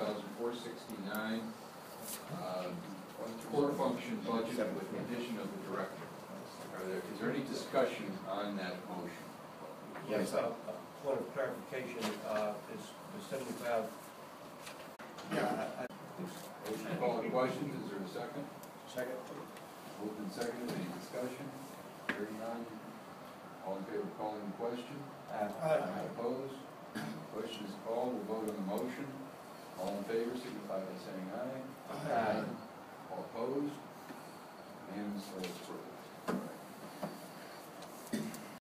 thousand four sixty-nine, um, core function budget with the addition of the director. Are there, is there any discussion on that motion? Yes, a a point of clarification, uh, is the seventy-five, Yeah, Motion called to question, is there a second? second? Moved and seconded, any discussion? Hearing none, all in favor of calling the question? Uh, Opposed? Question is called, we'll vote on the motion. Favor, signify by saying aye. Aye. All opposed? Unanimous, so approved.